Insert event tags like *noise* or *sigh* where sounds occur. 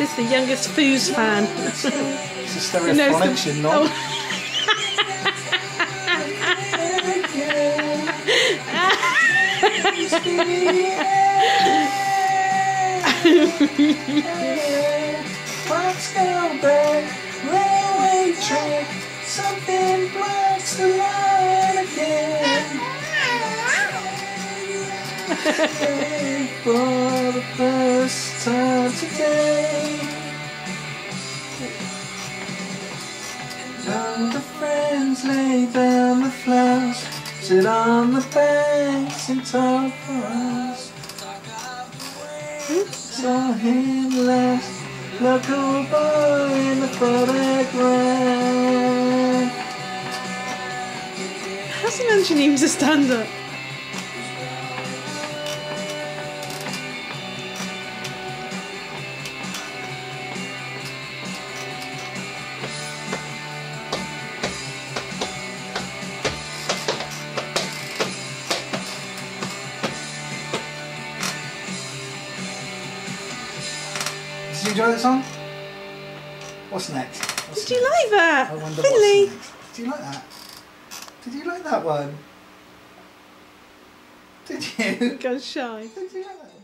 is the youngest Foos fan. *laughs* It's a stereophonics, you know. Oh. Let's *laughs* go back, railway track, something blocks *laughs* the line again. For the first time today. Now the friends lay down the flowers, sit on the banks and talk for us. Saw him last, local boy in the photograph. He managing even to stand Did you enjoy that song? What's next? What's Did you like that? I wonder Finlay? what's next. Did you like that? Did you like that one? Did you? Go shy. Did you like that one?